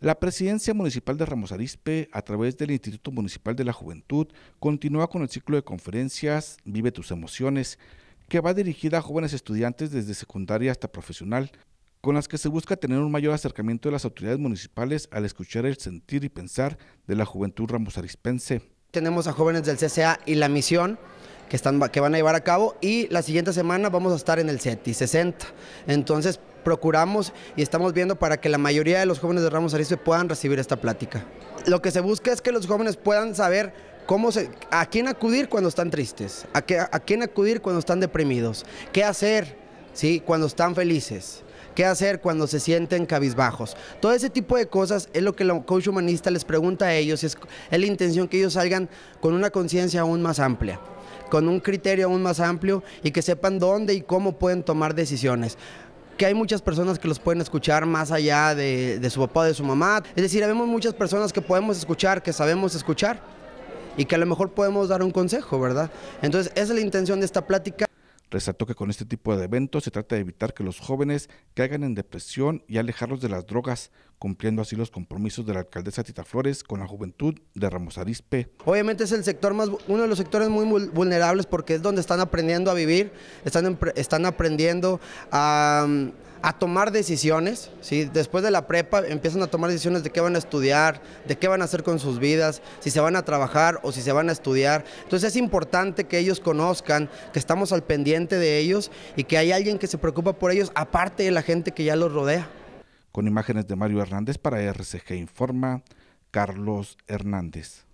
La presidencia municipal de Ramos Arizpe, a través del Instituto Municipal de la Juventud, continúa con el ciclo de conferencias Vive tus emociones, que va dirigida a jóvenes estudiantes desde secundaria hasta profesional, con las que se busca tener un mayor acercamiento de las autoridades municipales al escuchar el sentir y pensar de la juventud ramosarispense. Tenemos a jóvenes del CCA y la misión que, están, que van a llevar a cabo y la siguiente semana vamos a estar en el CETI 60. Entonces procuramos y estamos viendo para que la mayoría de los jóvenes de Ramos Arizpe puedan recibir esta plática. Lo que se busca es que los jóvenes puedan saber cómo se, a quién acudir cuando están tristes, a, qué, a quién acudir cuando están deprimidos, qué hacer ¿sí? cuando están felices qué hacer cuando se sienten cabizbajos. Todo ese tipo de cosas es lo que el coach humanista les pregunta a ellos, es, es la intención que ellos salgan con una conciencia aún más amplia con un criterio aún más amplio y que sepan dónde y cómo pueden tomar decisiones que hay muchas personas que los pueden escuchar más allá de, su papá o de su mamá. Es decir, vemos muchas personas que podemos escuchar, que sabemos escuchar y que a lo mejor podemos dar un consejo, ¿verdad? Entonces, esa es la intención de esta plática. Resaltó que con este tipo de eventos se trata de evitar que los jóvenes caigan en depresión y alejarlos de las drogas, cumpliendo así los compromisos de la alcaldesa Tita Flores con la juventud de Ramos Arizpe. Obviamente es el sector más, uno de los sectores muy vulnerables porque es donde están aprendiendo a vivir, están, están aprendiendo a a tomar decisiones, ¿sí? después de la prepa empiezan a tomar decisiones de qué van a estudiar, de qué van a hacer con sus vidas, si se van a trabajar o si se van a estudiar. Entonces es importante que ellos conozcan, que estamos al pendiente de ellos y que hay alguien que se preocupa por ellos, aparte de la gente que ya los rodea. Con imágenes de Mario Hernández para RCG Informa, Carlos Hernández.